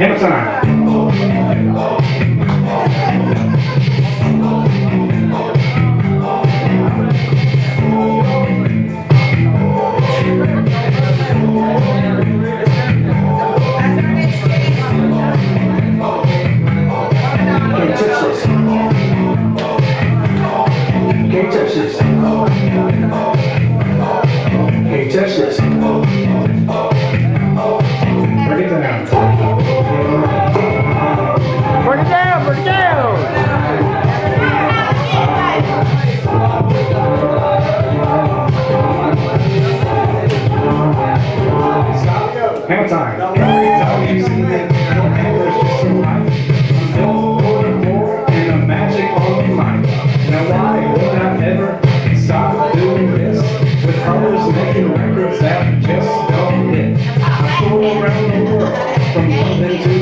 Can't touch this. Can't touch this. From London